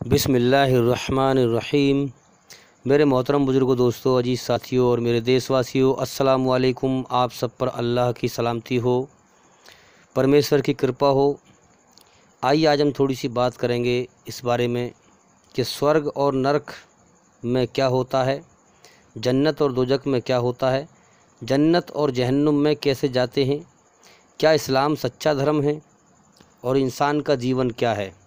बिसमीम मेरे मोहतरम बुज़ुर्गों दोस्तों, अज़ीज़ साथियों और मेरे देशवासियों, अस्सलाम वालेकुम। आप सब पर अल्लाह की सलामती हो, परमेश्वर की कृपा हो। आइए आज हम थोड़ी सी बात करेंगे इस बारे में कि स्वर्ग और नरक में क्या होता है, जन्नत और दोजक में क्या होता है, जन्नत और जहन्नुम में कैसे जाते हैं, क्या इस्लाम सच्चा धर्म है और इंसान का जीवन क्या है।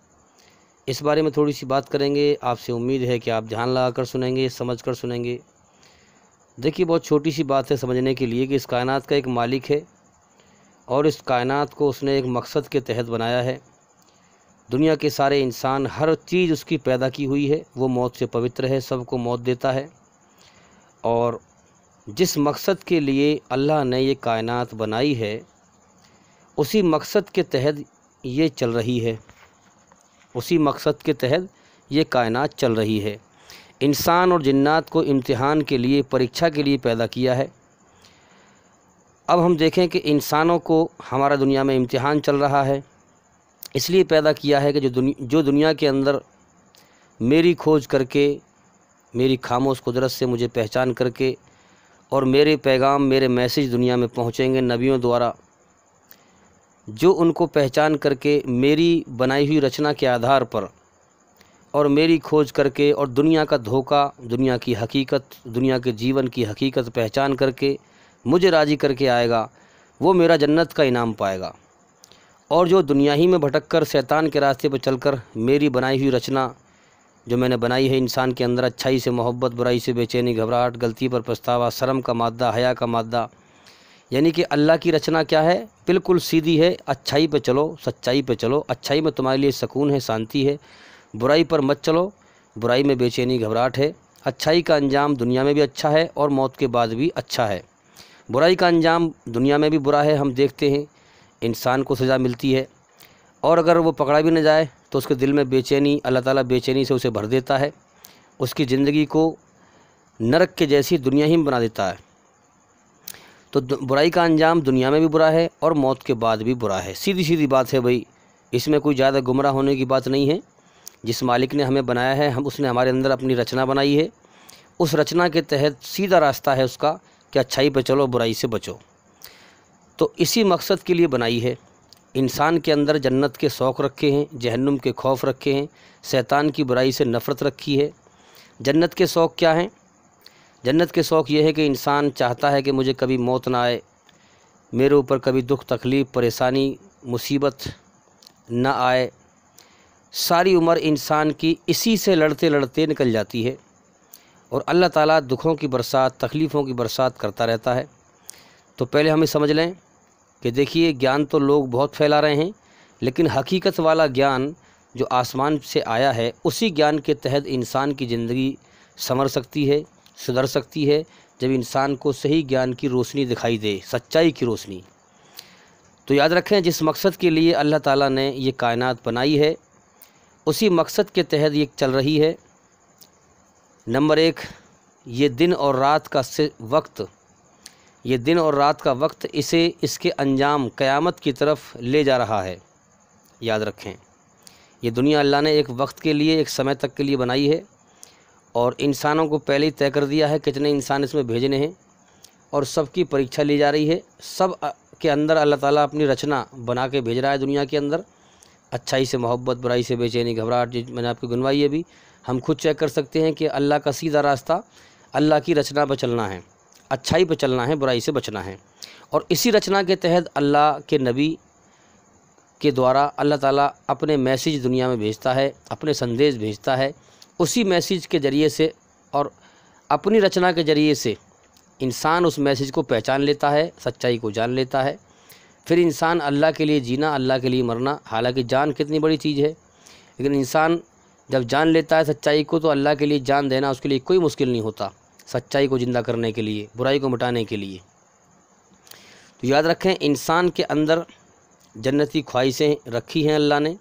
इस बारे में थोड़ी सी बात करेंगे। आपसे उम्मीद है कि आप ध्यान लगा कर सुनेंगे समझ कर सुनेंगे। देखिए, बहुत छोटी सी बात है समझने के लिए कि इस कायनात का एक मालिक है और इस कायनात को उसने एक मकसद के तहत बनाया है। दुनिया के सारे इंसान, हर चीज़ उसकी पैदा की हुई है। वो मौत से पवित्र है, सबको मौत देता है। और जिस मकसद के लिए अल्लाह ने ये कायनात बनाई है, उसी मकसद के तहत ये चल रही है। उसी मकसद के तहत ये कायनात चल रही है। इंसान और जन्नात को इम्तिहान के लिए, परीक्षा के लिए पैदा किया है। अब हम देखें कि इंसानों को हमारा दुनिया में इम्तिहान चल रहा है। इसलिए पैदा किया है कि जो दुनिया जो दुनिया के अंदर मेरी खोज करके, मेरी खामोश कुदरत से मुझे पहचान करके और मेरे पैगाम, मेरे मैसेज दुनिया में पहुँचेंगे, नबियों द्वारा जो उनको पहचान करके मेरी बनाई हुई रचना के आधार पर और मेरी खोज करके और दुनिया का धोखा, दुनिया की हकीकत, दुनिया के जीवन की हकीकत पहचान करके मुझे राज़ी करके आएगा, वो मेरा जन्नत का इनाम पाएगा। और जो दुनिया ही में भटक कर शैतान के रास्ते पर चलकर मेरी बनाई हुई रचना, जो मैंने बनाई है इंसान के अंदर अच्छाई से मोहब्बत, बुराई से बेचैनी, घबराहट, गलती पर पछतावा, शर्म का मादा, हया का मादा यानी कि अल्लाह की रचना क्या है? बिल्कुल सीधी है, अच्छाई पे चलो, सच्चाई पे चलो। अच्छाई में तुम्हारे लिए सुकून है, शांति है। बुराई पर मत चलो, बुराई में बेचैनी, घबराहट है। अच्छाई का अंजाम दुनिया में भी अच्छा है और मौत के बाद भी अच्छा है। बुराई का अंजाम दुनिया में भी बुरा है, हम देखते हैं। इंसान को सज़ा मिलती है। और अगर वो पकड़ा भी न जाए तो उसके दिल में बेचैनी, अल्लाह ताला बेचैनी से उसे भर देता है। उसकी ज़िंदगी को नरक के जैसी दुनिया ही बना देता है। तो बुराई का अंजाम दुनिया में भी बुरा है और मौत के बाद भी बुरा है। सीधी सीधी बात है भाई, इसमें कोई ज़्यादा गुमराह होने की बात नहीं है। जिस मालिक ने हमें बनाया है, हम, उसने हमारे अंदर अपनी रचना बनाई है। उस रचना के तहत सीधा रास्ता है उसका कि अच्छाई पर चलो, बुराई से बचो। तो इसी मकसद के लिए बनाई है। इंसान के अंदर जन्नत के शौक़ रखे हैं, जहन्नुम के खौफ रखे हैं, शैतान की बुराई से नफ़रत रखी है। जन्नत के शौक़ क्या हैं? जन्नत के शौक़ ये है कि इंसान चाहता है कि मुझे कभी मौत ना आए। मेरे ऊपर कभी दुख, तकलीफ़, परेशानी, मुसीबत ना आए। सारी उम्र इंसान की इसी से लड़ते लड़ते निकल जाती है और अल्लाह ताला दुखों की बरसात, तकलीफ़ों की बरसात करता रहता है। तो पहले हमें समझ लें कि देखिए, ज्ञान तो लोग बहुत फैला रहे हैं, लेकिन हकीकत वाला ज्ञान जो आसमान से आया है, उसी ज्ञान के तहत इंसान की ज़िंदगी संवर सकती है। सुधर सकती है जब इंसान को सही ज्ञान की रोशनी दिखाई दे, सच्चाई की रोशनी। तो याद रखें, जिस मकसद के लिए अल्लाह ताला ने ये कायनात बनाई है, उसी मकसद के तहत ये चल रही है। नंबर एक, ये दिन और रात का से वक्त, ये दिन और रात का वक्त इसे इसके अंजाम क़यामत की तरफ़ ले जा रहा है। याद रखें, ये दुनिया अल्लाह ने एक वक्त के लिए, एक समय तक के लिए बनाई है। और इंसानों को पहले ही तय कर दिया है कितने इंसान इसमें भेजने हैं और सबकी परीक्षा ली जा रही है। सब के अंदर अल्लाह ताला अपनी रचना बना के भेज रहा है दुनिया के अंदर। अच्छाई से मोहब्बत, बुराई से बेचैनी, घबराहट मैंने आपकी गुनवाई है भी, हम खुद चेक कर सकते हैं कि अल्लाह का सीधा रास्ता अल्लाह की रचना पर चलना है, अच्छाई पर चलना है, बुराई से बचना है। और इसी रचना के तहत अल्लाह के नबी के द्वारा अल्लाह ताला अपने मैसेज दुनिया में भेजता है, अपने संदेश भेजता है उसी मैसेज के ज़रिए से और अपनी रचना के ज़रिए से इंसान उस मैसेज को पहचान लेता है, सच्चाई को जान लेता है। फिर इंसान अल्लाह के लिए जीना, अल्लाह के लिए मरना, हालाँकि जान कितनी बड़ी चीज़ है, लेकिन इंसान जब जान लेता है सच्चाई को तो अल्लाह के लिए जान देना उसके लिए कोई मुश्किल नहीं होता, सच्चाई को ज़िंदा करने के लिए, बुराई को मिटाने के लिए। तो याद रखें, इंसान के अंदर जन्नती ख्वाहिशें रखी हैं अल्लाह ने,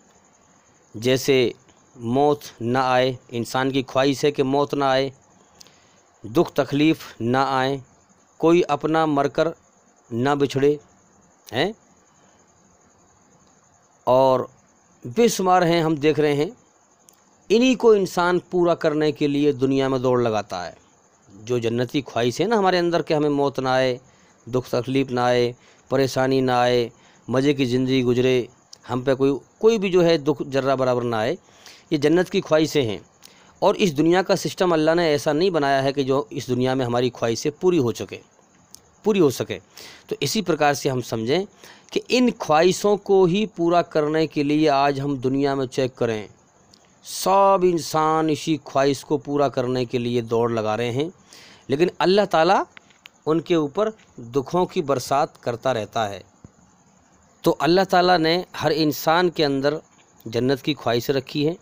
जैसे मौत ना आए। इंसान की ख्वाहिश है कि मौत ना आए। दुख, तकलीफ़ ना आए। कोई अपना मरकर ना बिछड़े, हैं? और बेशुमार हैं, हम देख रहे हैं, इन्हीं को इंसान पूरा करने के लिए दुनिया में दौड़ लगाता है। जो जन्नती ख्वाहिश है ना हमारे अंदर के हमें मौत ना आए, दुख, तकलीफ़ ना आए, परेशानी ना आए, मज़े की ज़िंदगी गुजरे, हम पे कोई कोई भी जो है दुख जर्रा बराबर ना आए ये जन्नत की ख्वाहिशें हैं। और इस दुनिया का सिस्टम अल्लाह ने ऐसा नहीं बनाया है कि जो इस दुनिया में हमारी ख्वाहिशें पूरी हो सके पूरी हो सके। तो इसी प्रकार से हम समझें कि इन ख्वाहिशों को ही पूरा करने के लिए आज हम दुनिया में चेक करें। सब इंसान इसी ख्वाहिश को पूरा करने के लिए दौड़ लगा रहे हैं, लेकिन अल्लाह ताला उनके ऊपर दुखों की बरसात करता रहता है। तो अल्लाह ताला ने हर इंसान के अंदर जन्नत की ख्वाहिश रखी है।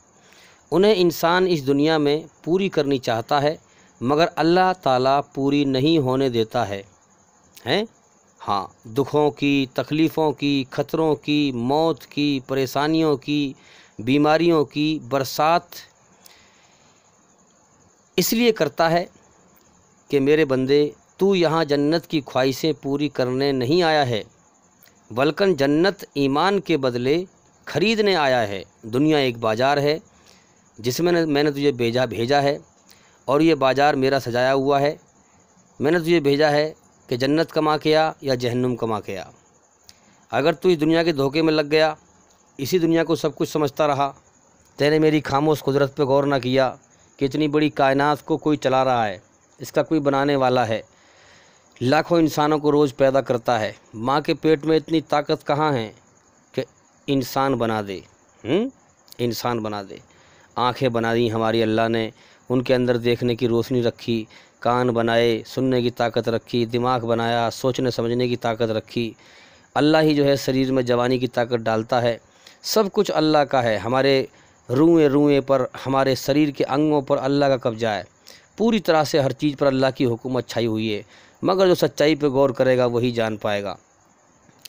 उन्हें इंसान इस दुनिया में पूरी करनी चाहता है, मगर अल्लाह ताला पूरी नहीं होने देता है। हैं? हाँ दुखों की, तकलीफ़ों की, ख़तरों की, मौत की, परेशानियों की, बीमारियों की बरसात इसलिए करता है कि मेरे बंदे, तू यहाँ जन्नत की ख्वाहिशें पूरी करने नहीं आया है, बल्कि जन्नत ईमान के बदले ख़रीदने आया है। दुनिया एक बाज़ार है जिसमें मैंने तुझे भेजा भेजा है और ये बाज़ार मेरा सजाया हुआ है। मैंने तुझे भेजा है कि जन्नत कमा के आ या जहन्नुम कमा के आ। अगर तू इस दुनिया के धोखे में लग गया, इसी दुनिया को सब कुछ समझता रहा तेने मेरी खामोश कुदरत पे गौर ना किया कि इतनी बड़ी कायनात को कोई चला रहा है, इसका कोई बनाने वाला है। लाखों इंसानों को रोज़ पैदा करता है। माँ के पेट में इतनी ताकत कहाँ है कि इंसान बना दे हम्म? इंसान बना दे। आँखें बना दी हमारी अल्लाह ने, उनके अंदर देखने की रोशनी रखी, कान बनाए, सुनने की ताकत रखी, दिमाग बनाया, सोचने समझने की ताकत रखी। अल्लाह ही जो है शरीर में जवानी की ताकत डालता है। सब कुछ अल्लाह का है। हमारे रुएँ रुएँ पर, हमारे शरीर के अंगों पर अल्लाह का कब्जा है। पूरी तरह से हर चीज़ पर अल्लाह की हुकूमत छाई हुई है। मगर जो सच्चाई पर गौर करेगा, वही जान पाएगा।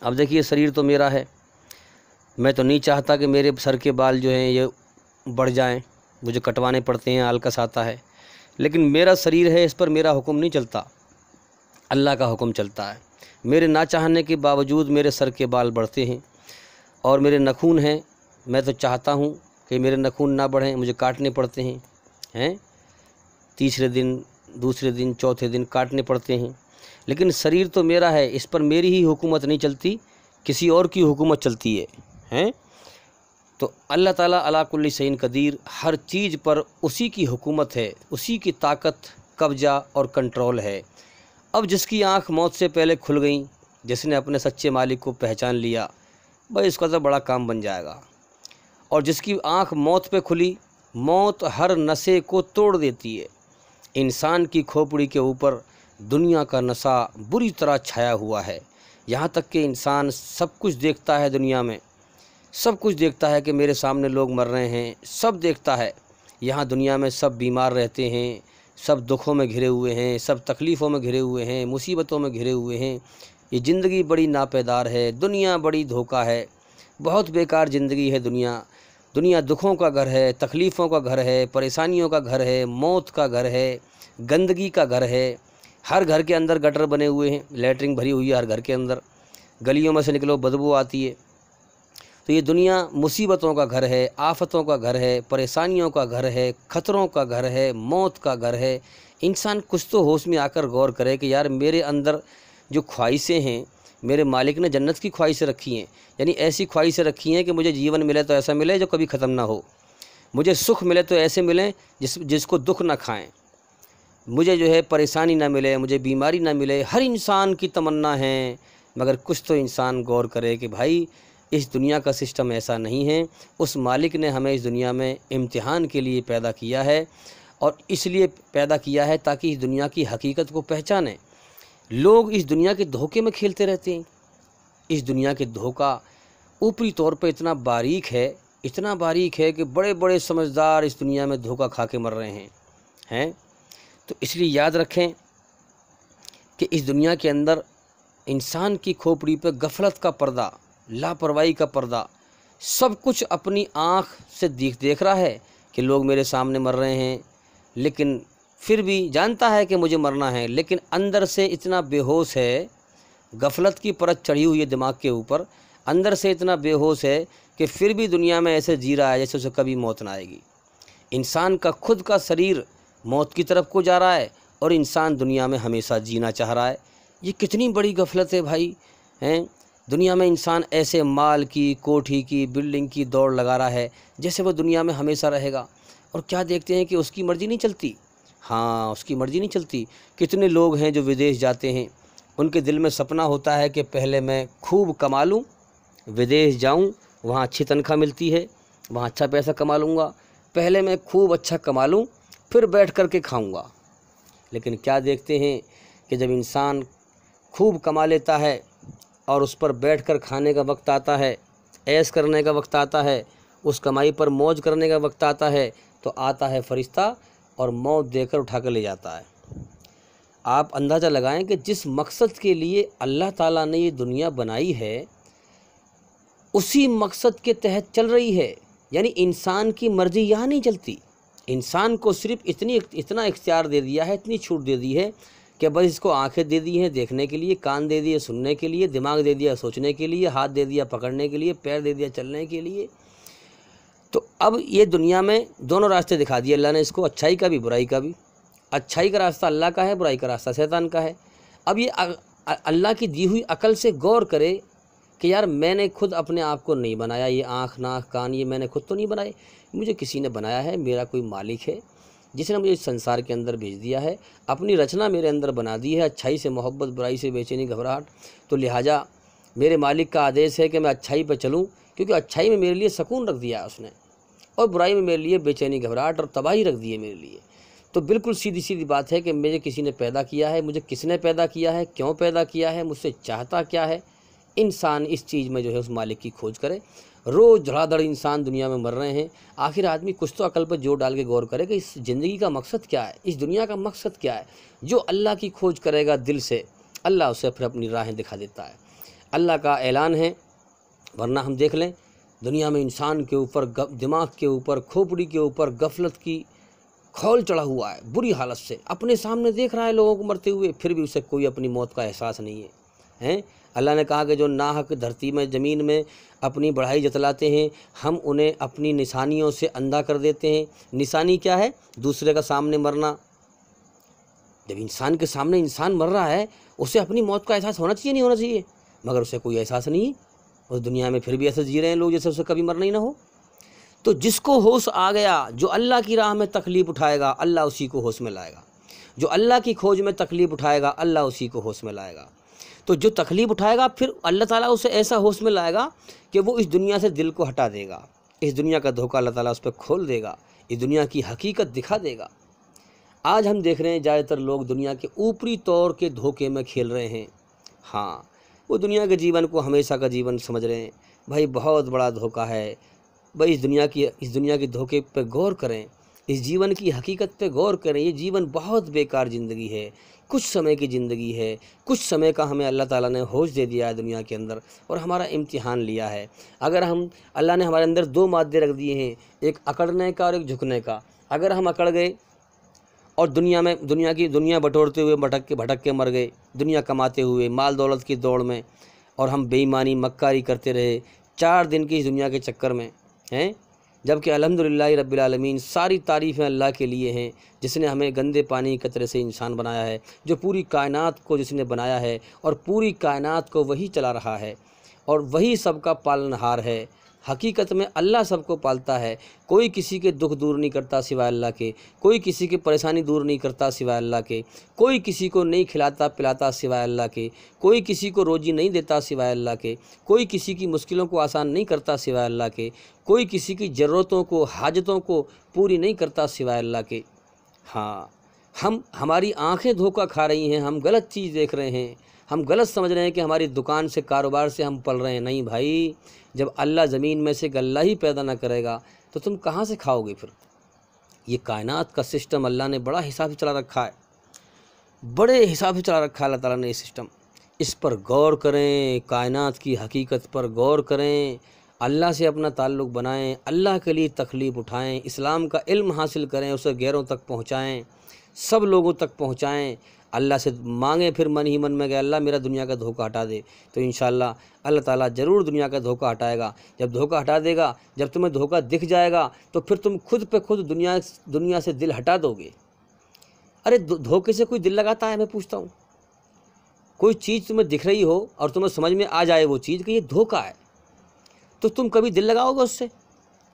अब देखिए, शरीर तो मेरा है। मैं तो नहीं चाहता कि मेरे सर के बाल जो हैं, ये बढ़ जाएँ, मुझे कटवाने पड़ते हैं आलकस आता है। लेकिन मेरा शरीर है, इस पर मेरा हुक्म नहीं चलता। अल्लाह का हुक्म चलता है। मेरे ना चाहने के बावजूद मेरे सर के बाल बढ़ते हैं और मेरे नखून हैं। मैं तो चाहता हूँ कि मेरे नखून ना बढ़ें, मुझे काटने पड़ते हैं। हैं? तीसरे दिन, दूसरे दिन, चौथे दिन काटने पड़ते हैं। लेकिन शरीर तो मेरा है, इस पर मेरी ही हुकूमत नहीं चलती, किसी और की हुकूमत चलती है। हैं? तो अल्लाह ताला अला कुल्ली सैन कदीर हर चीज़ पर उसी की हुकूमत है, उसी की ताकत, कब्जा और कंट्रोल है। अब जिसकी आँख मौत से पहले खुल गई, जिसने अपने सच्चे मालिक को पहचान लिया, भाई इसका तो बड़ा काम बन जाएगा। और जिसकी आँख मौत पे खुली, मौत हर नशे को तोड़ देती है। इंसान की खोपड़ी के ऊपर दुनिया का नशा बुरी तरह छाया हुआ है। यहाँ तक कि इंसान सब कुछ देखता है दुनिया में। सब कुछ देखता है कि मेरे सामने लोग मर रहे हैं। सब देखता है। यहाँ दुनिया में सब बीमार रहते हैं, सब दुखों में घिरे हुए हैं, सब तकलीफ़ों में घिरे हुए हैं, मुसीबतों में घिरे हुए हैं। ये ज़िंदगी बड़ी नापेदार है, दुनिया बड़ी धोखा है। बहुत बेकार ज़िंदगी है दुनिया। दुनिया दुखों का घर है, तकलीफ़ों का घर है, परेशानियों का घर है, मौत का घर है, गंदगी का घर है। हर घर के अंदर गटर बने हुए हैं, लेटरिन भरी हुई है हर घर के अंदर। गलियों में से निकलो, बदबू आती है। तो ये दुनिया मुसीबतों का घर है, आफतों का घर है, परेशानियों का घर है, ख़तरों का घर है, मौत का घर है। इंसान कुछ तो होश में आकर गौर करे कि यार मेरे अंदर जो ख्वाहिशें हैं, मेरे मालिक ने जन्नत की ख्वाहिशें रखी हैं। यानी ऐसी ख्वाहिशें रखी हैं कि मुझे जीवन मिले तो ऐसा मिले जो कभी ख़त्म ना हो। मुझे सुख मिले तो ऐसे मिलें जिस, जिसको दुख ना खाएँ। मुझे जो है परेशानी ना मिले, मुझे बीमारी ना मिले। हर इंसान की तमन्ना है, मगर कुछ तो इंसान गौर करे कि भाई इस दुनिया का सिस्टम ऐसा नहीं है। उस मालिक ने हमें इस दुनिया में इम्तिहान के लिए पैदा किया है और इसलिए पैदा किया है ताकि इस दुनिया की हकीकत को पहचानें। लोग इस दुनिया के धोखे में खेलते रहते हैं। इस दुनिया के धोखा ऊपरी तौर पर इतना बारीक है, इतना बारीक है कि बड़े बड़े समझदार इस दुनिया में धोखा खा के मर रहे हैं। हैं? तो इसलिए याद रखें कि इस दुनिया के अंदर इंसान की खोपड़ी पर गफलत का पर्दा लापरवाही का पर्दा। सब कुछ अपनी आँख से देख देख रहा है कि लोग मेरे सामने मर रहे हैं, लेकिन फिर भी जानता है कि मुझे मरना है, लेकिन अंदर से इतना बेहोश है, गफलत की परत चढ़ी हुई है दिमाग के ऊपर, अंदर से इतना बेहोश है कि फिर भी दुनिया में ऐसे जी रहा है जैसे उसे कभी मौत ना आएगी। इंसान का खुद का शरीर मौत की तरफ़ को जा रहा है और इंसान दुनिया में हमेशा जीना चाह रहा है। ये कितनी बड़ी गफलत है भाई, हैं? दुनिया में इंसान ऐसे माल की, कोठी की, बिल्डिंग की दौड़ लगा रहा है, जैसे वो दुनिया में हमेशा रहेगा। और क्या देखते हैं कि उसकी मर्ज़ी नहीं चलती? हाँ उसकी मर्ज़ी नहीं चलती। कितने लोग हैं जो विदेश जाते हैं? उनके दिल में सपना होता है कि पहले मैं खूब कमा लूँ, विदेश जाऊँ, वहाँ अच्छी तनख्वाह मिलती है, वहाँ अच्छा पैसा कमा लूँगा। पहले मैं खूब अच्छा कमा लूँ, फिर बैठ कर के खाऊँगा। लेकिन क्या देखते हैं कि जब इंसान खूब कमा लेता है और उस पर बैठ कर खाने का वक्त आता है ऐस करने का वक्त आता है, उस कमाई पर मौज करने का वक्त आता है तो आता है फरिश्ता और मौत देकर उठा कर ले जाता है। आप अंदाज़ा लगाएँ कि जिस मकसद के लिए अल्लाह ताला ने ये दुनिया बनाई है, उसी मकसद के तहत चल रही है। यानी इंसान की मर्ज़ी यहाँ नहीं चलती। इंसान को सिर्फ़ इतनी, इतना इख्तियार दे दिया है, इतनी छूट दे दी है कि बस इसको आँखें दे दी हैं देखने के लिए, कान दे दिए सुनने के लिए, दिमाग दे दिया सोचने के लिए, हाथ दे दिया पकड़ने के लिए, पैर दे दिया चलने के लिए। तो अब ये दुनिया में दोनों रास्ते दिखा दिए अल्लाह ने इसको, अच्छाई का भी, बुराई का भी। अच्छाई का रास्ता अल्लाह का है, बुराई का रास्ता शैतान का है। अब ये अल्लाह की दी हुई अकल से गौर करे कि यार मैंने खुद अपने आप को नहीं बनाया, ये आँख, नाक, कान, ये मैंने खुद तो नहीं बनाए। मुझे किसी ने बनाया है, मेरा कोई मालिक है। जिसने मुझे इस संसार के अंदर भेज दिया है। अपनी रचना मेरे अंदर बना दी है। अच्छाई से मोहब्बत, बुराई से बेचैनी, घबराहट। तो लिहाजा मेरे मालिक का आदेश है कि मैं अच्छाई पर चलूँ, क्योंकि अच्छाई में मेरे लिए सुकून रख दिया है उसने। और बुराई में मेरे लिए बेचैनी, घबराहट और तबाही रख दी है मेरे लिए। तो बिल्कुल सीधी सीधी बात है कि मुझे किसी ने पैदा किया है, मुझे किसने पैदा किया है, क्यों पैदा किया है, मुझसे चाहता क्या है? इंसान इस चीज़ में जो है उस मालिक की खोज करे। रोज़ धड़ाधड़ इंसान दुनिया में मर रहे हैं। आखिर आदमी कुछ तो अकल पर ज़ोर डाल के गौर करे कि इस ज़िंदगी का मकसद क्या है? इस दुनिया का मकसद क्या है? जो अल्लाह की खोज करेगा दिल से, अल्लाह उसे फिर अपनी राहें दिखा देता है। अल्लाह का ऐलान है, वरना हम देख लें, दुनिया में इंसान के ऊपर दिमाग के ऊपर, खोपड़ी के ऊपर गफलत की खौल चढ़ा हुआ है, बुरी हालत से। अपने सामने देख रहा है लोगों को मरते हुए, फिर भी उसे कोई अपनी मौत का एहसास नहीं है। हैं? अल्लाह ने कहा कि जो नाहक धरती में, ज़मीन में अपनी बढ़ाई जतलाते हैं, हम उन्हें अपनी निशानियों से अंधा कर देते हैं। निशानी क्या है? दूसरे का सामने मरना। जब इंसान के सामने इंसान मर रहा है, उसे अपनी मौत का एहसास होना चाहिए, नहीं होना चाहिए। मगर उसे कोई एहसास नहीं, उस दुनिया में फिर भी ऐसे जी रहे हैं लोग जैसे उसे कभी मरना ही ना हो। तो जिसको होश आ गया, जो अल्लाह की राह में तकलीफ़ उठाएगा, अल्लाह उसी को होश में लाएगा। जो अल्लाह की खोज में तकलीफ़ उठाएगा, अल्लाह उसी को होश में लाएगा। तो जो तकलीफ़ उठाएगा, फिर अल्लाह ताला उसे ऐसा होश में लाएगा कि वो इस दुनिया से दिल को हटा देगा। इस दुनिया का धोखा अल्लाह ताला उस पर खोल देगा। इस दुनिया की हकीकत दिखा देगा। आज हम देख रहे हैं, ज़्यादातर लोग दुनिया के ऊपरी तौर के धोखे में खेल रहे हैं। हाँ वो दुनिया के जीवन को हमेशा का जीवन समझ रहे हैं। भाई, बहुत बड़ा धोखा है। भाई, इस दुनिया की, इस दुनिया के धोखे पर गौर करें। इस जीवन की हकीकत पे गौर करें। ये जीवन बहुत बेकार ज़िंदगी है। कुछ समय की ज़िंदगी है, कुछ समय का हमें अल्लाह ताला ने होश दे दिया है दुनिया के अंदर और हमारा इम्तिहान लिया है। अगर हम, अल्लाह ने हमारे अंदर दो मादे रख दिए हैं, एक अकड़ने का और एक झुकने का। अगर हम अकड़ गए और दुनिया में, दुनिया की दुनिया बटोरते हुए, भटक के भटक के मर गए, दुनिया कमाते हुए, माल दौलत की दौड़ में, और हम बेईमानी, मक्कारी करते रहे, चार दिन की इस दुनिया के चक्कर में, हैं? जबकि अलहमदिल्ला रबालमीन सारी तारीफ़ें अल्लाह के लिए हैं, जिसने हमें गंदे पानी के तरह से इंसान बनाया है, जो पूरी कायनात को जिसने बनाया है और पूरी कायनात को वही चला रहा है और वही सबका पालनहार है। हकीकत में अल्लाह सबको पालता है। कोई किसी के दुख दूर नहीं करता सिवाय अल्लाह के। कोई किसी की परेशानी दूर नहीं करता सिवाय अल्लाह के। कोई किसी को नहीं खिलाता पिलाता सिवाय अल्लाह के। कोई किसी को रोजी नहीं देता सिवाय अल्लाह के। कोई किसी की मुश्किलों को आसान नहीं करता सिवाय अल्लाह के। कोई किसी की ज़रूरतों को, हाजतों को पूरी नहीं करता सिवाय अल्लाह के। हाँ हम, हमारी आँखें धोखा खा रही हैं, हम गलत चीज़ देख रहे हैं। हम गलत समझ रहे हैं कि हमारी दुकान से, कारोबार से हम पल रहे हैं। नहीं भाई, जब अल्लाह ज़मीन में से गल्ला ही पैदा ना करेगा तो तुम कहाँ से खाओगे फिर? ये कायनात का सिस्टम अल्लाह ने बड़ा हिसाब से चला रखा है। बड़े हिसाब से चला रखा है अल्लाह ताला ने ये सिस्टम। इस पर गौर करें, कायनात की हकीकत पर गौर करें, अल्लाह से अपना ताल्लुक़ बनाएँ, अल्लाह के लिए तकलीफ़ उठाएँ, इस्लाम का इल्म हासिल करें, उसे गैरों तक पहुँचाएँ, सब लोगों तक पहुँचाएँ। अल्लाह से मांगे, फिर मन ही मन में गए, अल्लाह मेरा दुनिया का धोखा हटा दे। तो इन अल्लाह ताला ज़रूर दुनिया का धोखा हटाएगा। जब धोखा हटा देगा, जब तुम्हें धोखा दिख जाएगा तो फिर तुम खुद पे खुद दुनिया दुनिया से दिल हटा दोगे। अरे धोखे से कोई दिल लगाता है? मैं पूछता हूँ। कोई चीज़ तुम्हें दिख रही हो और तुम्हें समझ में आ जाए वो चीज़ कि ये धोखा है तो तुम कभी दिल लगाओगे उससे?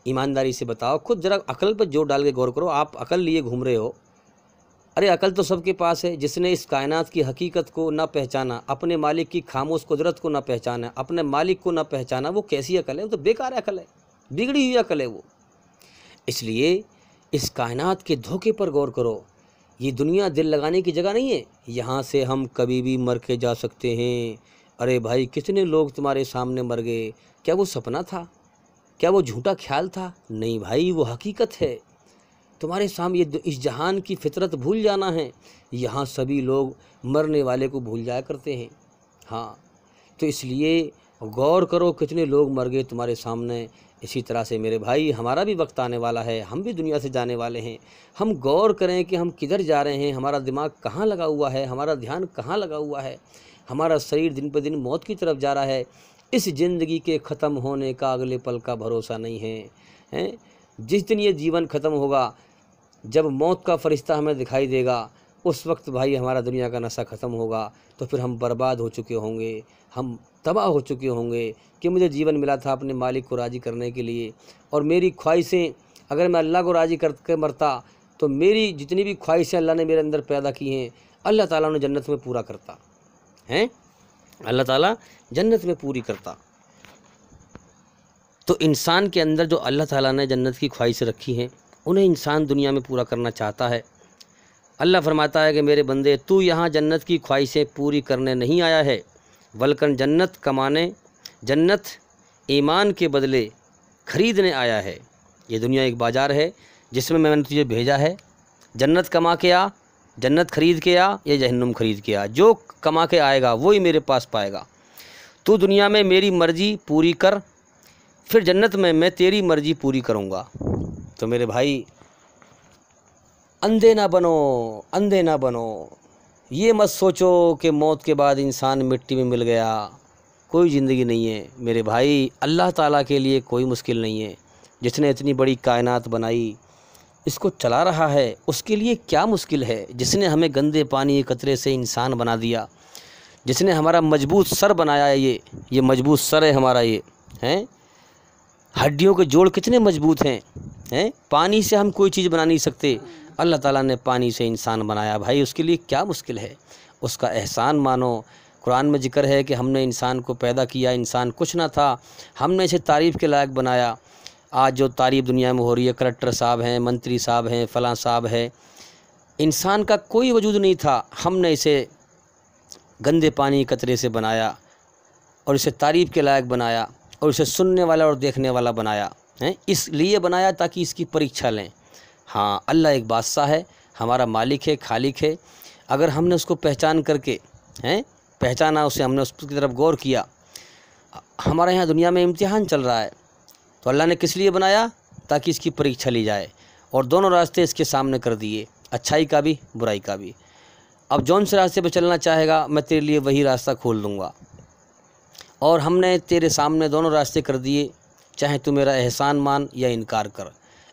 ईमानदारी से बताओ, खुद ज़रा अकल पर ज़ोर डाल के गौर करो, आप अकल लिए घूम रहे हो। अरे अकल तो सबके पास है, जिसने इस कायनात की हकीकत को ना पहचाना, अपने मालिक की खामोश कुदरत को ना पहचाना, अपने मालिक को ना पहचाना, वो कैसी अकल है? वो तो बेकार अकल है, बिगड़ी हुई अकल है वो। इसलिए इस कायनात के धोखे पर गौर करो। ये दुनिया दिल लगाने की जगह नहीं है। यहाँ से हम कभी भी मर के जा सकते हैं। अरे भाई, कितने लोग तुम्हारे सामने मर गए? क्या वो सपना था? क्या वो झूठा ख्याल था? नहीं भाई, वो हकीकत है। तुम्हारे सामने इस जहान की फितरत भूल जाना है। यहाँ सभी लोग मरने वाले को भूल जाया करते हैं। हाँ तो इसलिए गौर करो कितने लोग मर गए तुम्हारे सामने। इसी तरह से मेरे भाई, हमारा भी वक्त आने वाला है। हम भी दुनिया से जाने वाले हैं। हम गौर करें कि हम किधर जा रहे हैं। हमारा दिमाग कहाँ लगा हुआ है? हमारा ध्यान कहाँ लगा हुआ है? हमारा शरीर दिन पर दिन मौत की तरफ़ जा रहा है। इस ज़िंदगी के ख़त्म होने का अगले पल का भरोसा नहीं है। हैं? जिस दिन ये जीवन ख़त्म होगा जब मौत का फरिश्ता हमें दिखाई देगा, उस वक्त भाई हमारा दुनिया का नशा ख़त्म होगा तो फिर हम बर्बाद हो चुके होंगे। हम तबाह हो चुके होंगे कि मुझे जीवन मिला था अपने मालिक को राज़ी करने के लिए। और मेरी ख्वाहिशें, अगर मैं अल्लाह को राज़ी करके मरता तो मेरी जितनी भी ख्वाहिशें अल्लाह ने मेरे अंदर पैदा की हैं, अल्लाह ताला उन्हें जन्नत में पूरा करता। हैं? अल्लाह ताला जन्नत में पूरी करता। तो इंसान के अंदर जो अल्लाह ताला ने जन्नत की ख्वाहिश रखी हैं उन्हें इंसान दुनिया में पूरा करना चाहता है। अल्लाह फरमाता है कि, मेरे बंदे, तू यहाँ जन्नत की ख्वाहिशें पूरी करने नहीं आया है। बल्कि जन्नत कमाने, जन्नत ईमान के बदले ख़रीदने आया है। ये दुनिया एक बाज़ार है, जिसमें मैंने तुझे भेजा है। जन्नत कमा के आ, जन्नत ख़रीद के आ, या जहन्नुम ख़रीद के आ। जो कमा के आएगा, वही मेरे पास पाएगा। तू दुनिया में मेरी मर्ज़ी पूरी कर, फिर जन्नत में मैं तेरी मर्ज़ी पूरी करूँगा। तो मेरे भाई, अंधे ना बनो, अंधे ना बनो। ये मत सोचो कि मौत के बाद इंसान मिट्टी में मिल गया। कोई ज़िंदगी नहीं है। मेरे भाई, अल्लाह ताला के लिए कोई मुश्किल नहीं है। जिसने इतनी बड़ी कायनात बनाई, इसको चला रहा है। उसके लिए क्या मुश्किल है? जिसने हमें गंदे पानी कतरे से इंसान बना दिया। जिसने हमारा मज़बूत सर बनाया है ये। ये मज़बूत सर है हमारा ये। हैं? हड्डियों के जोड़ कितने मज़बूत हैं हैं? पानी से हम कोई चीज़ बना नहीं सकते। अल्लाह ताला ने पानी से इंसान बनाया। भाई, उसके लिए क्या मुश्किल है? उसका एहसान मानो। कुरान में ज़िक्र है कि हमने इंसान को पैदा किया, इंसान कुछ ना था। हमने इसे तारीफ़ के लायक बनाया। आज जो तारीफ़ दुनिया में हो रही है, कलेक्टर साहब हैं, मंत्री साहब हैं, फ़लाँ साहब है, इंसान का कोई वजूद नहीं था। हमने इसे गंदे पानी कतरे से बनाया और इसे तारीफ़ के लायक बनाया। और इसे सुनने वाला और देखने वाला बनाया, है? इसलिए बनाया ताकि इसकी परीक्षा लें। हाँ अल्लाह एक बादशाह है, हमारा मालिक है, खालिक है। अगर हमने उसको पहचान करके, हैं? पहचाना, उसे हमने उसकी तरफ़ गौर किया। हमारे यहाँ दुनिया में इम्तिहान चल रहा है। तो अल्लाह ने किस लिए बनाया? ताकि इसकी परीक्षा ली जाए और दोनों रास्ते इसके सामने कर दिए, अच्छाई का भी, बुराई का भी। अब जौन से रास्ते पर चलना चाहेगा, मैं तेरे लिए वही रास्ता खोल दूँगा। और हमने तेरे सामने दोनों रास्ते कर दिए, चाहे तू मेरा एहसान मान या इनकार कर।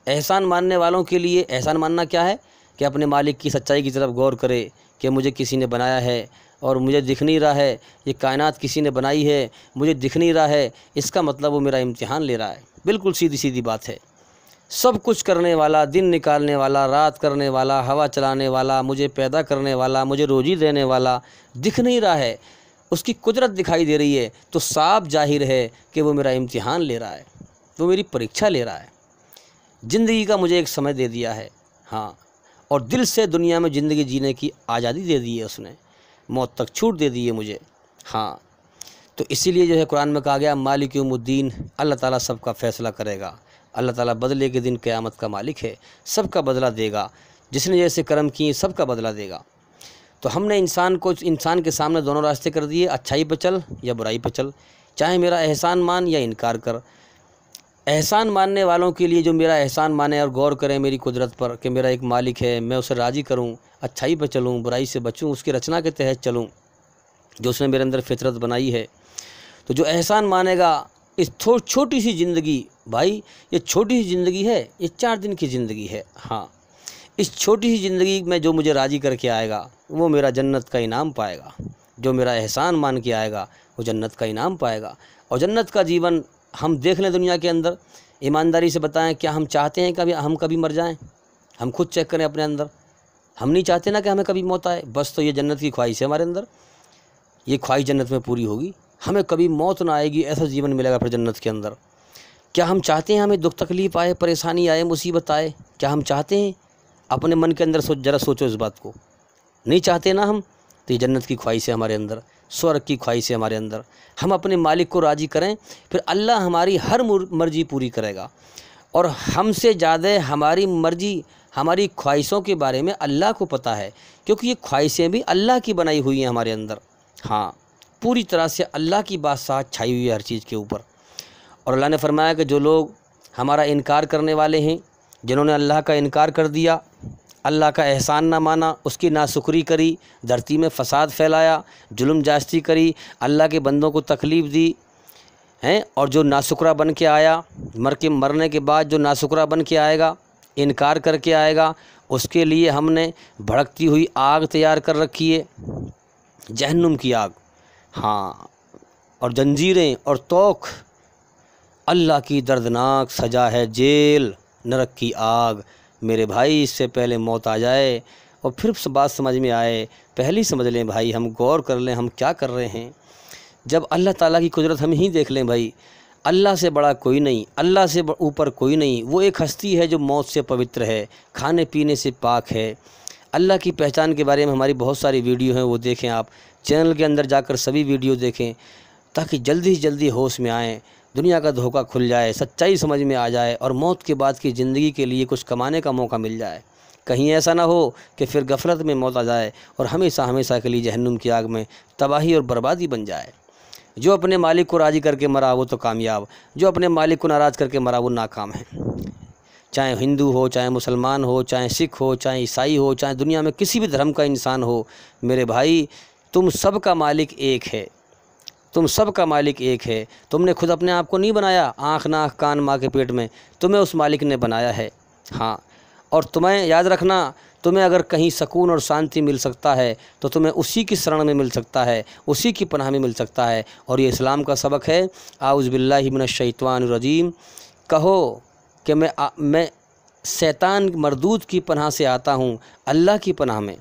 एहसान मानने वालों के लिए एहसान मानना क्या है? कि अपने मालिक की सच्चाई की तरफ़ गौर करे कि मुझे किसी ने बनाया है, और मुझे दिख नहीं रहा है, ये कायनात किसी ने बनाई है, मुझे दिख नहीं रहा है, इसका मतलब वो मेरा इम्तिहान ले रहा है। बिल्कुल सीधी सीधी बात है। सब कुछ करने वाला, दिन निकालने वाला, रात करने वाला, हवा चलाने वाला, मुझे पैदा करने वाला, मुझे रोजी देने वाला, दिख नहीं रहा है। उसकी कुदरत दिखाई दे रही है तो साफ़ ज़ाहिर है कि वो मेरा इम्तिहान ले रहा है, वो मेरी परीक्षा ले रहा है। ज़िंदगी का मुझे एक समय दे दिया है हाँ और दिल से दुनिया में ज़िंदगी जीने की आज़ादी दे दी है उसने, मौत तक छूट दे दी है मुझे हाँ। तो इसीलिए जो है कुरान में कहा गया, मालिक उमुद्दीन अल्लाह ताला सबका फ़ैसला करेगा। अल्लाह ताला बदले के दिन क़यामत का मालिक है, सबका बदला देगा। जिसने जैसे कर्म किए, सबका बदला देगा। तो हमने इंसान को, इंसान के सामने दोनों रास्ते कर दिए, अच्छाई पर चल या बुराई पर चल। चाहे मेरा एहसान मान या इनकार कर। एहसान मानने वालों के लिए जो मेरा एहसान माने और गौर करें मेरी कुदरत पर कि मेरा एक मालिक है, मैं उसे राज़ी करूँ, अच्छाई पर चलूँ, बुराई से बचूं, उसकी रचना के तहत चलूँ, जो उसने मेरे अंदर फितरत बनाई है। तो जो एहसान मानेगा, इस छोटी सी ज़िंदगी, भाई, ये छोटी सी ज़िंदगी है, ये चार दिन की ज़िंदगी है। हाँ। इस छोटी सी ज़िंदगी में जो मुझे राज़ी करके आएगा, वो मेरा जन्नत का इनाम पाएगा। जो मेरा एहसान मान के आएगा, वो जन्नत का इनाम पाएगा। और जन्नत का जीवन हम देख लें दुनिया के अंदर। ईमानदारी से बताएँ, क्या हम चाहते हैं कभी, हम कभी मर जाएँ? हम खुद चेक करें अपने अंदर। हम नहीं चाहते ना कि हमें कभी मौत आए। बस तो ये जन्नत की ख्वाहिश है हमारे अंदर। ये ख्वाहिश जन्नत में पूरी होगी। हमें कभी मौत ना आएगी, ऐसा जीवन मिलेगा फिर जन्नत के अंदर। क्या हम चाहते हैं हमें दुख तकलीफ़ आए, परेशानी आए, मुसीबत आए? क्या हम चाहते हैं अपने मन के अंदर सोच, जरा सोचो इस बात को। नहीं चाहते ना हम? तो ये जन्नत की ख्वाहिश है हमारे अंदर, स्वर्ग की ख्वाहिश है हमारे अंदर। हम अपने मालिक को राज़ी करें, फिर अल्लाह हमारी हर मर्ज़ी पूरी करेगा। और हमसे ज़्यादा हमारी मर्ज़ी, हमारी ख्वाहिशों के बारे में अल्लाह को पता है, क्योंकि ये ख्वाहिशें भी अल्लाह की बनाई हुई हैं हमारे अंदर। हाँ पूरी तरह से अल्लाह की बादशाह छाई हुई है हर चीज़ के ऊपर। और अल्लाह ने फरमाया कि जो लोग हमारा इनकार करने वाले हैं जिन्होंने अल्लाह का इनकार कर दिया, अल्लाह का एहसान ना माना, उसकी नाशुक्री करी, धरती में फसाद फैलाया, जुल्म जास्ती करी, अल्लाह के बंदों को तकलीफ़ दी, हैं? और जो नाशुक्रा बन के आया, मर के मरने के बाद जो नाशुक्रा बन के आएगा, इनकार करके आएगा, उसके लिए हमने भड़कती हुई आग तैयार कर रखी है, जहन्नुम की आग। हाँ और जंजीरें और तोख, अल्लाह की दर्दनाक सज़ा है जेल। नरक की आग। मेरे भाई, इससे पहले मौत आ जाए और फिर बात समझ में आए, पहले समझ लें भाई, हम गौर कर लें, हम क्या कर रहे हैं। जब अल्लाह ताला की कुदरत हम ही देख लें भाई, अल्लाह से बड़ा कोई नहीं, अल्लाह से ऊपर कोई नहीं, वो एक हस्ती है जो मौत से पवित्र है, खाने पीने से पाक है। अल्लाह की पहचान के बारे में हमारी बहुत सारी वीडियो हैं, वो देखें आप। चैनल के अंदर जाकर सभी वीडियो देखें, ताकि जल्दी से जल्दी होश में आएँ। दुनिया का धोखा खुल जाए, सच्चाई समझ में आ जाए और मौत के बाद की ज़िंदगी के लिए कुछ कमाने का मौका मिल जाए। कहीं ऐसा ना हो कि फिर गफलत में मौत आ जाए और हमेशा हमेशा के लिए जहन्नुम की आग में तबाही और बर्बादी बन जाए। जो अपने मालिक को राज़ी करके मरा, वो तो कामयाब। जो अपने मालिक को नाराज़ करके मरा, वो नाकाम है। चाहे हिंदू हो, चाहे मुसलमान हो, चाहे सिख हो, चाहे ईसाई हो, चाहे दुनिया में किसी भी धर्म का इंसान हो, मेरे भाई, तुम सब का मालिक एक है। तुम सब का मालिक एक है। तुमने खुद अपने आप को नहीं बनाया आँख नाक कान माँ के पेट में। तुम्हें उस मालिक ने बनाया है। हाँ और तुम्हें याद रखना तुम्हें अगर कहीं सुकून और शांति मिल सकता है तो तुम्हें उसी की शरण में मिल सकता है उसी की पनाह में मिल सकता है। और ये इस्लाम का सबक है। आउज़ आउज़बिल्लिमिनशैतवानरजीम कहो कि मैं आ, मैं शैतान मरदूद की पनाह से आता हूँ अल्लाह की पनाह में।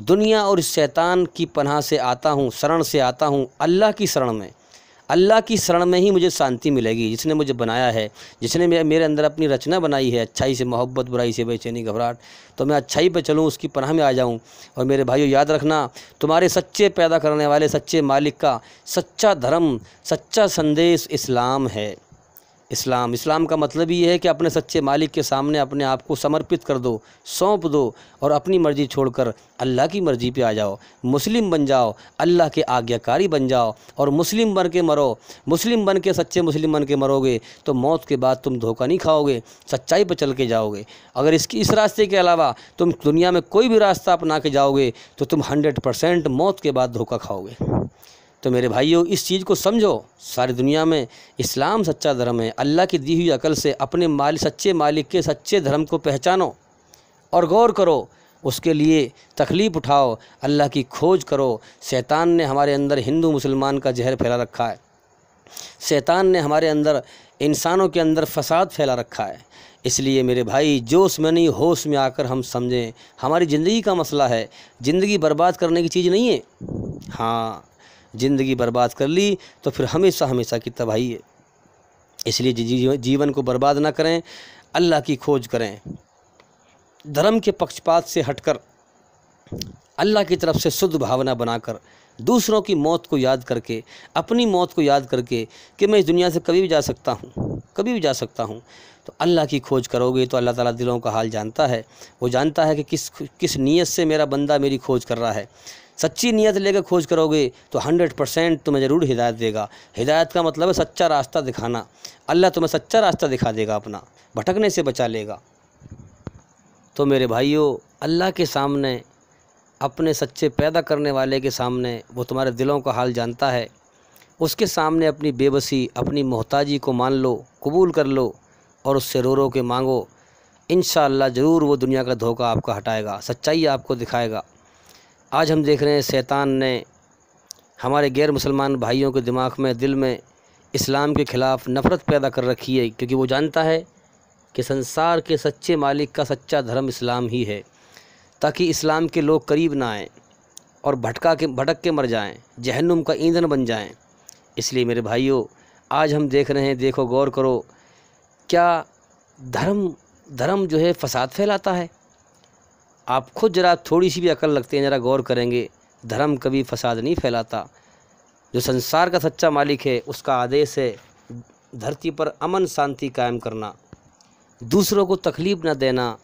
दुनिया और शैतान की पनाह से आता हूँ, शरण से आता हूँ, अल्लाह की शरण में। अल्लाह की शरण में ही मुझे शांति मिलेगी, जिसने मुझे बनाया है, जिसने मेरे अंदर अपनी रचना बनाई है, अच्छाई से मोहब्बत, बुराई से बेचैनी, घबराहट। तो मैं अच्छाई पे चलूँ, उसकी पनाह में आ जाऊँ। और मेरे भाइयों, याद रखना, तुम्हारे सच्चे पैदा करने वाले, सच्चे मालिक का सच्चा धर्म, सच्चा संदेश इस्लाम है। इस्लाम। इस्लाम का मतलब ये है कि अपने सच्चे मालिक के सामने अपने आप को समर्पित कर दो, सौंप दो और अपनी मर्ज़ी छोड़कर अल्लाह की मर्ज़ी पे आ जाओ। मुस्लिम बन जाओ, अल्लाह के आज्ञाकारी बन जाओ और मुस्लिम बन के मरो। मुस्लिम बन के, सच्चे मुस्लिम बन के मरोगे तो मौत के बाद तुम धोखा नहीं खाओगे, सच्चाई पर चल के जाओगे। अगर इसकी, इस रास्ते के अलावा तुम दुनिया में कोई भी रास्ता अपना के जाओगे तो तुम हंड्रेड परसेंट मौत के बाद धोखा खाओगे। तो मेरे भाइयों, इस चीज़ को समझो। सारी दुनिया में इस्लाम सच्चा धर्म है। अल्लाह की दी हुई अकल से अपने माल, सच्चे मालिक के सच्चे धर्म को पहचानो और गौर करो। उसके लिए तकलीफ़ उठाओ। अल्लाह की खोज करो। शैतान ने हमारे अंदर हिंदू मुसलमान का जहर फैला रखा है। शैतान ने हमारे अंदर इंसानों के अंदर फसाद फैला रखा है। इसलिए मेरे भाई, जोश में नहीं, होश में आकर हम समझें। हमारी ज़िंदगी का मसला है। ज़िंदगी बर्बाद करने की चीज़ नहीं है। हाँ ज़िंदगी बर्बाद कर ली तो फिर हमेशा हमेशा की तबाही। है इसलिए जीवन को बर्बाद ना करें, अल्लाह की खोज करें। धर्म के पक्षपात से हटकर, अल्लाह की तरफ़ से शुद्ध भावना बनाकर, दूसरों की मौत को याद करके, अपनी मौत को याद करके कि मैं इस दुनिया से कभी भी जा सकता हूँ, कभी भी जा सकता हूँ। तो अल्लाह की खोज करोगे तो अल्लाह ताला दिलों का हाल जानता है। वो जानता है कि किस किस नीयत से मेरा बंदा मेरी खोज कर रहा है। सच्ची नीयत लेकर खोज करोगे तो हंड्रेड परसेंट तुम्हें ज़रूर हिदायत देगा। हिदायत का मतलब है सच्चा रास्ता दिखाना। अल्लाह तुम्हें सच्चा रास्ता दिखा देगा अपना, भटकने से बचा लेगा। तो मेरे भाइयों, अल्लाह के सामने, अपने सच्चे पैदा करने वाले के सामने वो तुम्हारे दिलों का हाल जानता है। उसके सामने अपनी बेबसी, अपनी मोहताजी को मान लो, कबूल कर लो और उससे रो रो के मांगो। इन ज़रूर वो दुनिया का धोखा आपका हटाएगा, सच्चाई आपको दिखाएगा। आज हम देख रहे हैं शैतान ने हमारे गैर मुसलमान भाइयों के दिमाग में, दिल में इस्लाम के ख़िलाफ़ नफ़रत पैदा कर रखी है, क्योंकि वो जानता है कि संसार के सच्चे मालिक का सच्चा धर्म इस्लाम ही है, ताकि इस्लाम के लोग करीब ना आएँ और भटका के, भटक के मर जाएँ, जहन्नुम का ईंधन बन जाएँ। इसलिए मेरे भाइयों, आज हम देख रहे हैं, देखो, गौर करो, क्या धर्म धर्म जो है फसाद फैलाता है? आप खुद ज़रा थोड़ी सी भी अकल लगते हैं, ज़रा गौर करेंगे, धर्म कभी फसाद नहीं फैलाता। जो संसार का सच्चा मालिक है, उसका आदेश है, धरती पर अमन शांति कायम करना। दूसरों को तकलीफ़ न देना,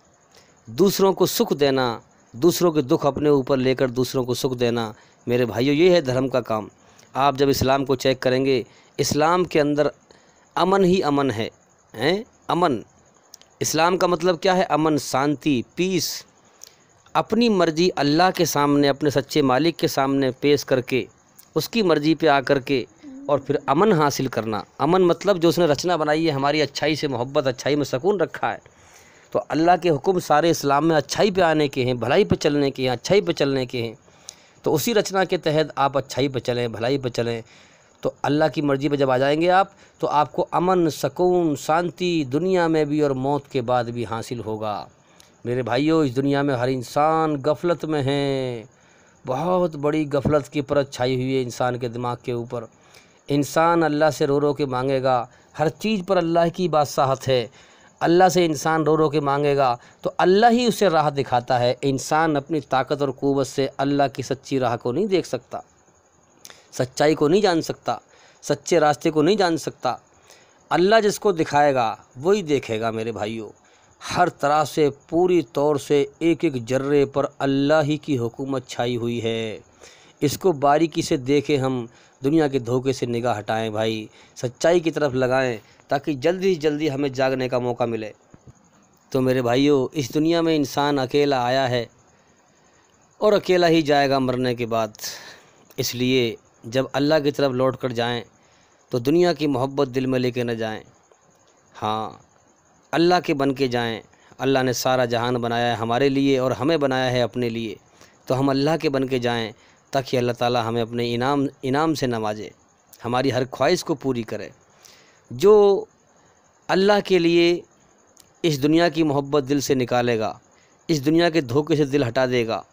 दूसरों को सुख देना, दूसरों के दुख अपने ऊपर लेकर दूसरों को सुख देना, मेरे भाइयों, ये है धर्म का काम। आप जब इस्लाम को चेक करेंगे, इस्लाम के अंदर अमन ही अमन है, हैं? अमन। इस्लाम का मतलब क्या है? अमन, शांति पीस अपनी मर्ज़ी अल्लाह के सामने, अपने सच्चे मालिक के सामने पेश करके, उसकी मर्ज़ी पे आकर के और फिर अमन हासिल करना। अमन मतलब जो उसने रचना बनाई है, हमारी अच्छाई से, मोहब्बत, अच्छाई में सुकून रखा है। तो अल्लाह के हुक्म सारे इस्लाम में अच्छाई पे आने के हैं, भलाई पे चलने के हैं, अच्छाई पे चलने के हैं। तो उसी रचना के तहत आप अच्छाई पे चलें, भलाई पे चलें। तो अल्लाह की मर्ज़ी पे जब आ जाएँगे आप तो आपको अमन, सकून, शांति दुनिया में भी और मौत के बाद भी हासिल होगा। मेरे भाइयों, इस दुनिया में हर इंसान गफलत में है। बहुत बड़ी गफलत की परत छाई हुई है इंसान के दिमाग के ऊपर। इंसान अल्लाह से रो रो के मांगेगा। हर चीज़ पर अल्लाह की बादशाहत है। अल्लाह से इंसान रो रो के मांगेगा। तो अल्लाह ही उसे राह दिखाता है। इंसान अपनी ताकत और क़वत से अल्लाह की सच्ची राह को नहीं देख सकता। सच्चाई को नहीं जान सकता। सच्चे रास्ते को नहीं जान सकता। अल्लाह जिसको दिखाएगा, वही देखेगा मेरे भाइयों। हर तरह से पूरी तौर से एक एक जर्रे पर अल्लाह ही की हुकूमत छाई हुई है। इसको बारीकी से देखें हम, दुनिया के धोखे से निगाह हटाएँ भाई, सच्चाई की तरफ़ लगाएँ, ताकि जल्दी से जल्दी हमें जागने का मौका मिले। तो मेरे भाइयों, इस दुनिया में इंसान अकेला आया है और अकेला ही जाएगा मरने के बाद। इसलिए जब अल्लाह की तरफ़ लौट कर जाएँ तो दुनिया की मोहब्बत दिल में लेके न जाएँ। हाँ अल्लाह के बन के जाएँ। अल्लाह ने सारा जहान बनाया है हमारे लिए और हमें बनाया है अपने लिए। तो हम अल्लाह के बन के जाएँ ताकि अल्लाह ताला हमें अपने इनाम इनाम से नवाजे। हमारी हर ख्वाहिश को पूरी करे। जो अल्लाह के लिए इस दुनिया की मोहब्बत दिल से निकालेगा, इस दुनिया के धोखे से दिल हटा देगा,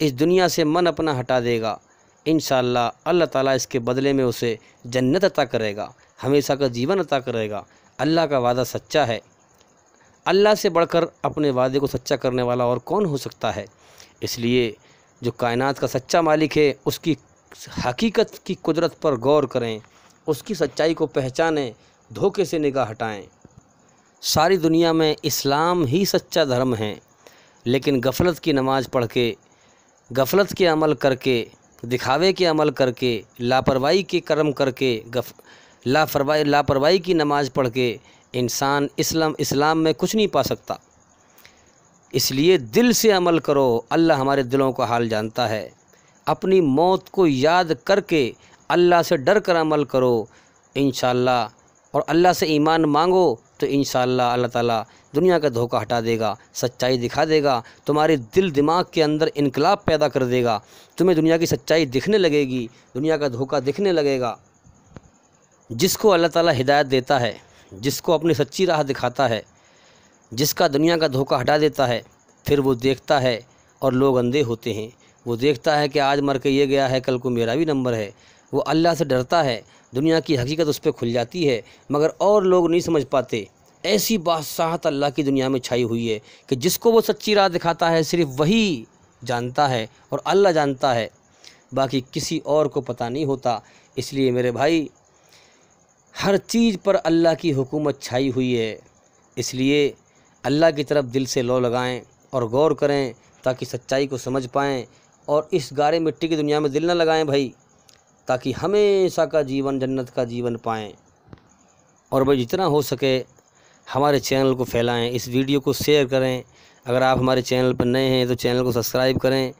इस दुनिया से मन अपना हटा देगा इन अल्लाह ताला इसके बदले में उसे जन्नत अता करेगा, हमेशा का जीवन अता करेगा। अल्लाह का वादा सच्चा है। अल्लाह से बढ़कर अपने वादे को सच्चा करने वाला और कौन हो सकता है? इसलिए जो कायनात का सच्चा मालिक है, उसकी हकीकत की कुदरत पर गौर करें, उसकी सच्चाई को पहचानें, धोखे से निगाह हटाएँ। सारी दुनिया में इस्लाम ही सच्चा धर्म है, लेकिन गफलत की नमाज़ पढ़ के, गफलत के अमल करके, दिखावे के अमल करके, लापरवाही के कर्म करके, गफ लापरवाही लापरवाही की नमाज़ पढ़ के इंसान इस्लाम इस्लाम में कुछ नहीं पा सकता। इसलिए दिल से अमल करो, अल्लाह हमारे दिलों का हाल जानता है। अपनी मौत को याद करके अल्लाह से डर कर अमल करो इन और अल्लाह से ईमान मांगो तो इन अल्लाह ताला दुनिया का धोखा हटा देगा, सच्चाई दिखा देगा। तुम्हारे दिल दिमाग के अंदर इनकलाब पैदा कर देगा। तुम्हें दुनिया की सच्चाई दिखने लगेगी, दुनिया का धोखा दिखने लगेगा। जिसको अल्लाह ताला हिदायत देता है। जिसको अपनी सच्ची राह दिखाता है, जिसका दुनिया का धोखा हटा देता है, फिर वो देखता है और लोग अंधे होते हैं। वो देखता है कि आज मर के ये गया है, कल को मेरा भी नंबर है। वो अल्लाह से डरता है, दुनिया की हकीकत उस पर खुल जाती है, मगर और लोग नहीं समझ पाते। ऐसी बादशाहत अल्लाह की दुनिया में छाई हुई है कि जिसको वो सच्ची राह दिखाता है, सिर्फ़ वही जानता है और अल्लाह जानता है। बाकी किसी और को पता नहीं होता, इसलिए मेरे भाई हर चीज़ पर अल्लाह की हुकूमत छाई हुई है। इसलिए अल्लाह की तरफ़ दिल से लो लगाएँ और गौर करें ताकि सच्चाई को समझ पाएँ और इस गारे मिट्टी की दुनिया में दिल न लगाएँ भाई, ताकि हमेशा का जीवन जन्नत का जीवन पाएँ। और भाई, जितना हो सके हमारे चैनल को फैलाएँ, इस वीडियो को शेयर करें। अगर आप हमारे चैनल पर नए हैं तो चैनल को सब्सक्राइब करें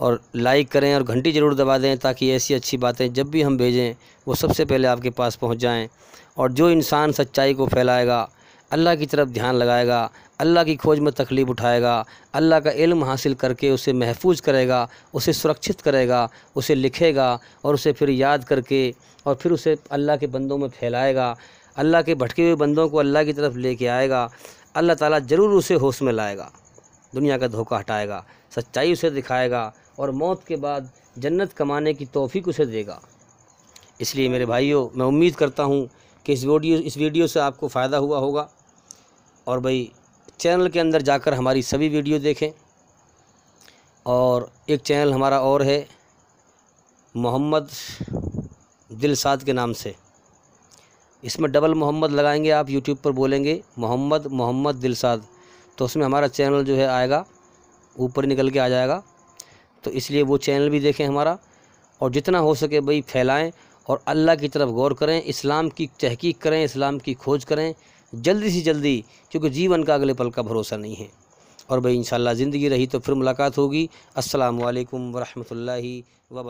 और लाइक करें और घंटी ज़रूर दबा दें ताकि ऐसी अच्छी बातें जब भी हम भेजें, वो सबसे पहले आपके पास पहुँच जाएँ और जो इंसान सच्चाई को फैलाएगा, अल्लाह की तरफ़ ध्यान लगाएगा, अल्लाह की खोज में तकलीफ़ उठाएगा, अल्लाह का इल्म हासिल करके उसे महफूज करेगा, उसे सुरक्षित करेगा, उसे लिखेगा और उसे फिर याद करके और फिर उसे अल्लाह के बंदों में फैलाएगा, अल्लाह के भटके हुए बंदों को अल्लाह की तरफ़ लेके आएगा, अल्लाह ताला ज़रूर उसे होश में लाएगा, दुनिया का धोखा हटाएगा, सच्चाई उसे दिखाएगा और मौत के बाद जन्नत कमाने की तोफ़ी उसे देगा। इसलिए मेरे भाइयों, मैं उम्मीद करता हूँ कि इस वीडियो इस वीडियो से आपको फ़ायदा हुआ होगा। और भाई, चैनल के अंदर जाकर हमारी सभी वीडियो देखें। और एक चैनल हमारा और है, मोहम्मद दिलसाद के नाम से। इसमें डबल मोहम्मद लगाएँगे आप, यूट्यूब पर बोलेंगे, मोहम्मद मोहम्मद दिलसाद। तो उसमें हमारा चैनल जो है आएगा, ऊपर निकल के आ जाएगा। तो इसलिए वो चैनल भी देखें हमारा और जितना हो सके भाई फैलाएँ और अल्लाह की तरफ़ गौर करें, इस्लाम की तहकीक करें, इस्लाम की खोज करें, जल्दी से जल्दी, क्योंकि जीवन का अगले पल का भरोसा नहीं है। और भाई इंशाल्लाह ज़िंदगी रही तो फिर मुलाकात होगी। अस्सलाम वालेकुम वरहमतुल्लाहि व